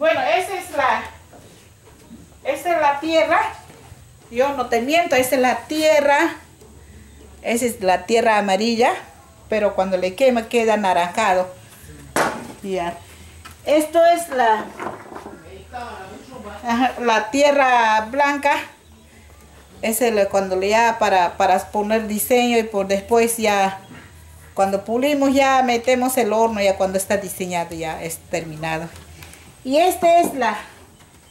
Bueno, esa es la, esa es la tierra. Yo no te miento, esa es la tierra. Esa es la tierra amarilla, pero cuando le quema queda anaranjado. Ya. Esto es la, la tierra blanca. Ese es cuando le ya para, para poner diseño y por después ya cuando pulimos ya metemos el horno ya cuando está diseñado ya es terminado. Y esta es la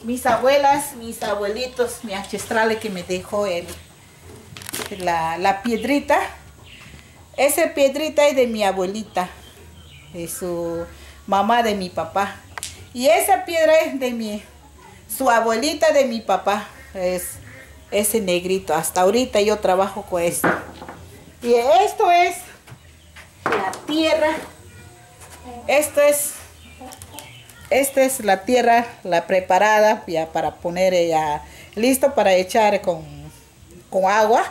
mis abuelas, mis abuelitos, mi ancestrales que me dejó el, la, la piedrita. Esa piedrita es de mi abuelita, de su mamá de mi papá. Y esa piedra es de mi, su abuelita de mi papá. Es ese negrito. Hasta ahorita yo trabajo con esto. Y esto es la tierra. Esto es, esta es la tierra, la preparada ya para poner ya listo para echar con, con agua.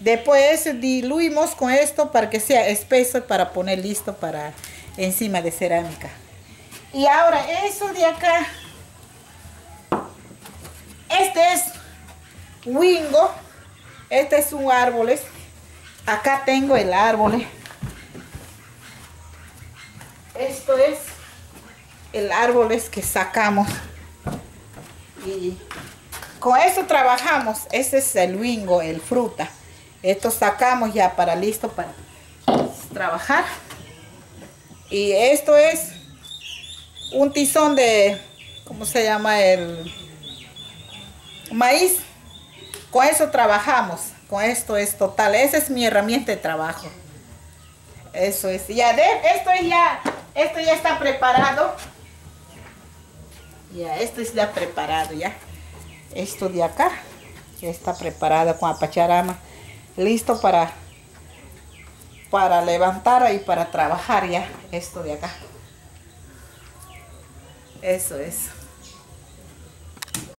Después diluimos con esto para que sea espeso para poner listo para encima de cerámica. Y ahora eso de acá, este es wingo, este es un árbol, acá tengo el árbol. Esto es el árbol que sacamos y con eso trabajamos. Este es el wingo, el fruta. Esto sacamos ya para listo para trabajar. Y esto es un tizón de, ¿cómo se llama? El maíz. Con eso trabajamos. Con esto es total. Esa es mi herramienta de trabajo. Eso es. Ya de, esto ya, esto ya está preparado. Ya, esto es ya preparado ya. Esto de acá está preparado con apacharama. Listo para para levantar y para trabajar ya esto de acá. Eso es.